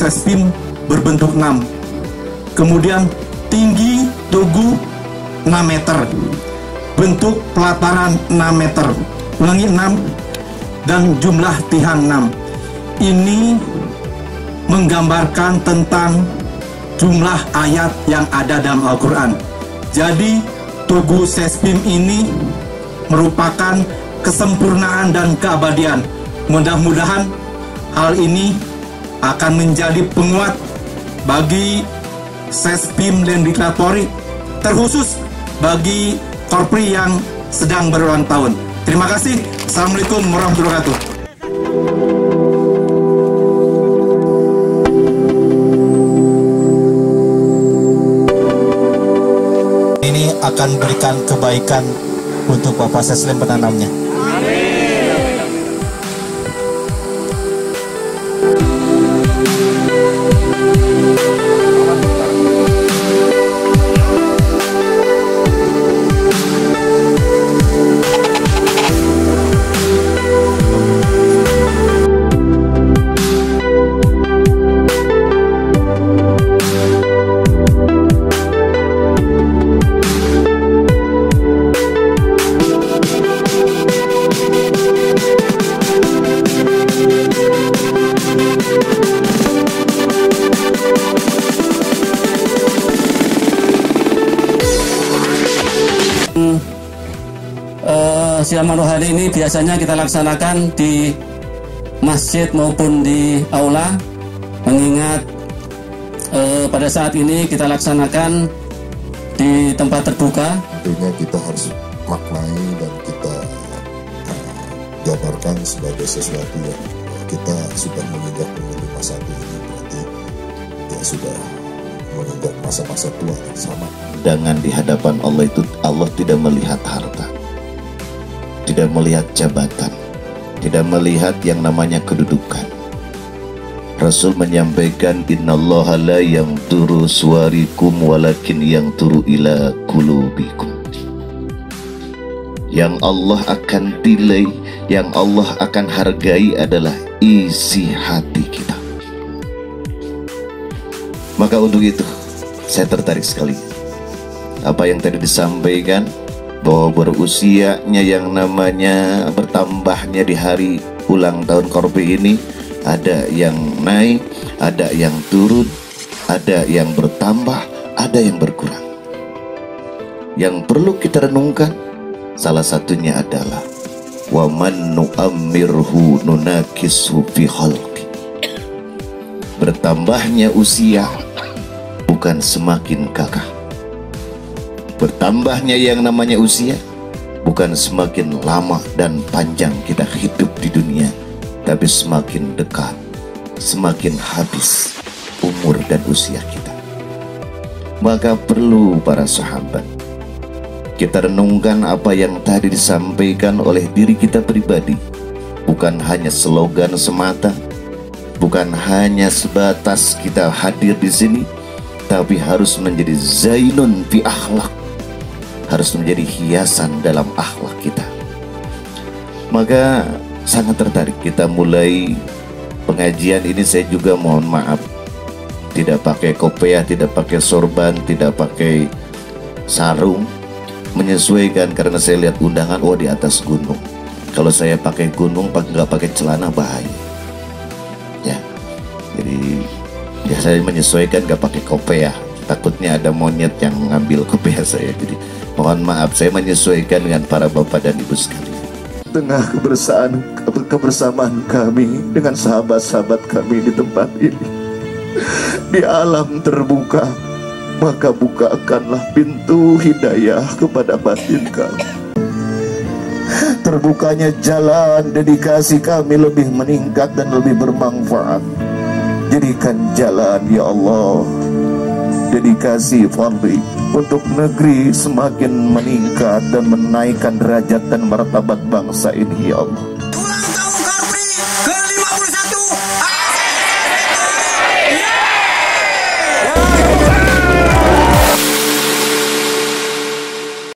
sespim berbentuk 6. Kemudian tinggi tugu 6 meter. Bentuk pelataran 6 meter. Ulangi 6 dan jumlah tiang 6. Ini menggambarkan tentang jumlah ayat yang ada dalam Al-Quran. Jadi tugu sespim ini merupakan kesempurnaan dan keabadian. Mudah-mudahan hal ini akan menjadi penguat bagi Sespim Legislatori terkhusus bagi Korpri yang sedang berulang tahun. Terima kasih. Assalamualaikum warahmatullahi wabarakatuh. akan berikan kebaikan untuk Bapak Seslim penanamnya. Eh, siaran rohani ini biasanya kita laksanakan di masjid maupun di aula. Mengingat eh, pada saat ini kita laksanakan di tempat terbuka. Tentunya kita harus maknai dan kita uh, gambarkan sebagai sesuatu yang kita sudah menginjak umur 51 ini berarti ya sudah menginjak masa-masa tua yang sama. Dengan di hadapan Allah itu Allah tidak melihat harta Tidak melihat jabatan Tidak melihat yang namanya kedudukan. Rasul menyampaikan Innallaha la yang turu suarikum walakin yang turu ila kulubikum Yang Allah akan nilai Yang Allah akan hargai adalah isi hati kita. Maka untuk itu saya tertarik sekali. Apa yang tadi disampaikan bahwa berusianya yang namanya bertambahnya di hari ulang tahun Korpi ini ada yang naik, ada yang turun, ada yang bertambah, ada yang berkurang. Yang perlu kita renungkan salah satunya adalah wa man nu'ammirhu nunakishu fi khalqi. Bertambahnya usia bukan semakin kakak Bertambahnya yang namanya usia bukan semakin lama dan panjang kita hidup di dunia, tapi semakin dekat, semakin habis umur dan usia kita. Maka perlu para sahabat kita renungkan apa yang tadi disampaikan oleh diri kita pribadi, bukan hanya slogan semata, bukan hanya sebatas kita hadir di sini, tapi harus menjadi zainun fi akhlak harus menjadi hiasan dalam akhlak kita. Maka sangat tertarik kita mulai pengajian ini saya juga mohon maaf tidak pakai kopiah, tidak pakai sorban, tidak pakai sarung menyesuaikan karena saya lihat undangan oh di atas gunung. Kalau saya pakai gunung pakai nggak pakai celana bahaya. Ya, jadi ya saya menyesuaikan nggak pakai kopiah takutnya ada monyet yang ngambil kopiah saya. Jadi mohon maaf saya menyesuaikan dengan para bapak dan ibu sekalian. Tengah kebersamaan kebersamaan kami dengan sahabat-sahabat kami di tempat ini. Di alam terbuka maka bukakanlah pintu hidayah kepada batin kami. Terbukanya jalan dedikasi kami lebih meningkat dan lebih bermanfaat. Jadikan jalan ya Allah dedikasi Fadli untuk negeri semakin meningkat dan menaikkan derajat dan martabat bangsa ini ya Allah